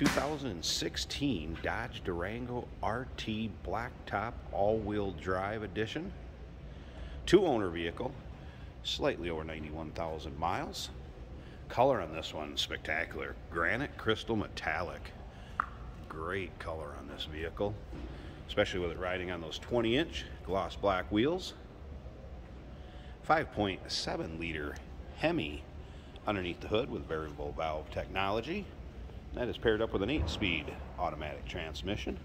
2016 Dodge Durango RT Blacktop All-Wheel Drive Edition. Two-owner vehicle, slightly over 91,000 miles. Color on this one, spectacular. Granite Crystal Metallic. Great color on this vehicle, especially with it riding on those 20-inch gloss black wheels. 5.7 liter Hemi underneath the hood with variable valve technology. That is paired up with an 8-speed automatic transmission.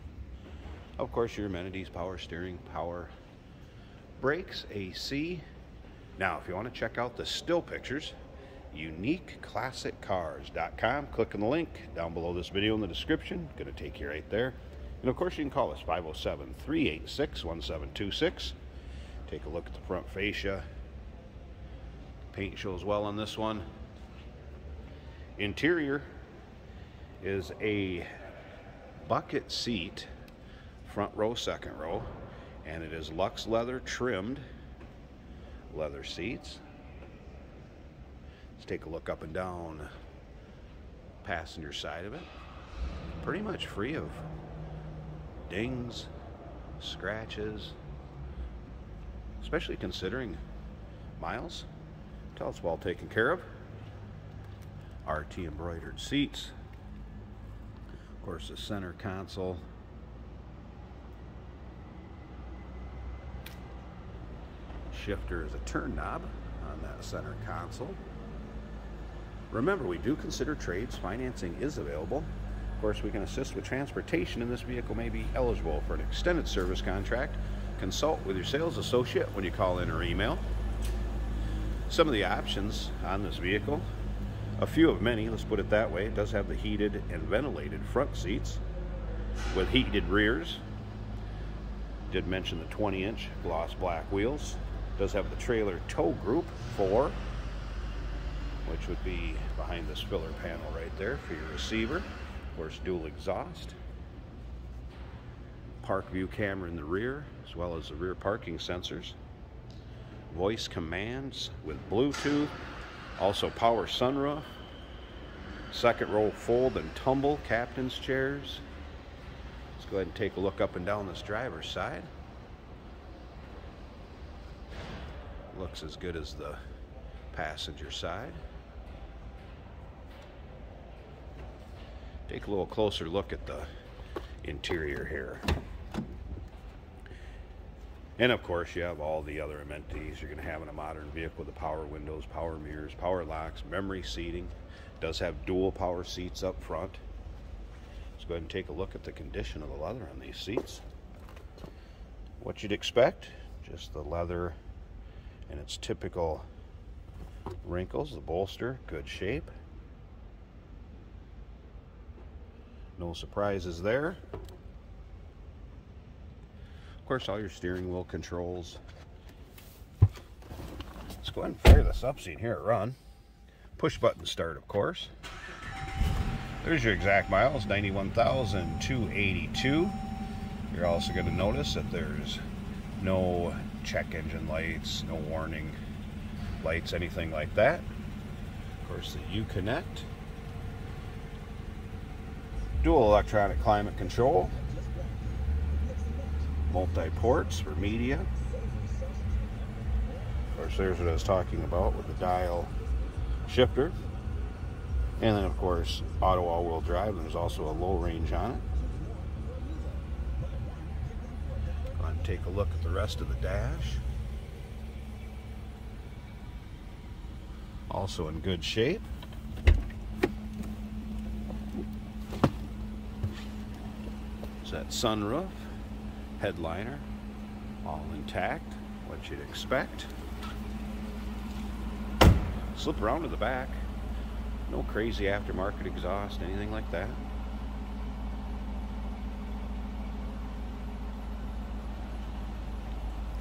Of course, your amenities, power steering, power brakes, AC. Now, if you want to check out the still pictures, uniqueclassiccars.com. Click on the link down below this video in the description. Going to take you right there. And of course, you can call us 507 386 1726. Take a look at the front fascia. Paint shows well on this one. Interior is a bucket seat, front row, second row, and it is Lux leather trimmed leather seats. Let's take a look up and down passenger side of it. Pretty much free of dings, scratches, especially considering miles. Tell it's well taken care of. RT embroidered seats. Of course, the center console. Shifter is a turn knob on that center console. Remember, we do consider trades. Financing is available. Of course, we can assist with transportation, and this vehicle may be eligible for an extended service contract. Consult with your sales associate when you call in or email. Some of the options on this vehicle a few of many, let's put it that way. It does have the heated and ventilated front seats with heated rears. Did mention the 20 inch gloss black wheels. Does have the trailer tow group 4, which would be behind this filler panel right there for your receiver. Of course, dual exhaust. Park view camera in the rear, as well as the rear parking sensors. Voice commands with Bluetooth also power sunroof. Second row fold and tumble captain's chairs. Let's go ahead and take a look up and down this driver's side. Looks as good as the passenger side. Take a little closer look at the interior here. And of course, you have all the other amenities you're going to have in a modern vehicle the power windows, power mirrors, power locks, memory seating. It does have dual power seats up front. Let's go ahead and take a look at the condition of the leather on these seats. What you'd expect, just the leather and its typical wrinkles. The bolster, good shape. No surprises there. Of course, all your steering wheel controls. Let's go ahead and fire this up so you can hear it run. Push button start, of course. There's your exact miles, 91,282. You're also going to notice that there's no check engine lights, no warning lights, anything like that. Of course, the Uconnect. Dual electronic climate control multi-ports for media. Of course, there's what I was talking about with the dial shifter. And then, of course, auto all-wheel drive. And there's also a low range on it. Go and take a look at the rest of the dash. Also in good shape. It's that sunroof headliner, all intact, what you'd expect. Slip around to the back. No crazy aftermarket exhaust, anything like that.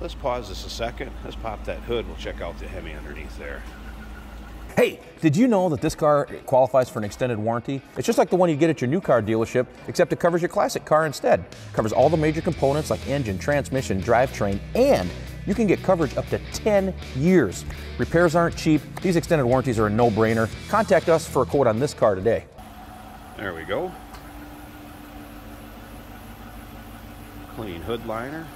Let's pause this a second. Let's pop that hood. We'll check out the Hemi underneath there hey, did you know that this car qualifies for an extended warranty? It's just like the one you get at your new car dealership, except it covers your classic car instead. Covers all the major components like engine, transmission, drivetrain, and you can get coverage up to 10 years. Repairs aren't cheap. These extended warranties are a no-brainer. Contact us for a quote on this car today. There we go. Clean hood liner.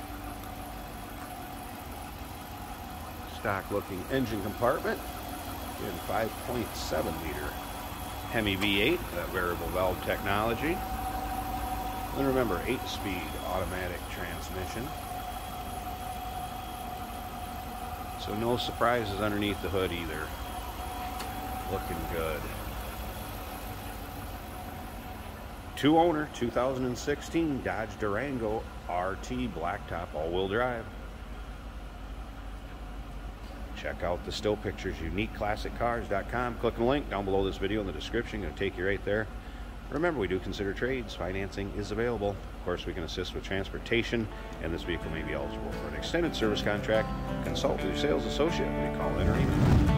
Stock looking engine compartment in 5.7 liter Hemi V8, that variable valve technology. And remember, 8-speed automatic transmission. So no surprises underneath the hood either. Looking good. Two owner, 2016 Dodge Durango RT Blacktop all-wheel drive. Check out the still pictures, uniqueclassiccars.com. Click the link down below this video in the description. Going to take you right there. Remember, we do consider trades. Financing is available. Of course, we can assist with transportation, and this vehicle may be eligible for an extended service contract. Consult with your sales associate. We call in or email.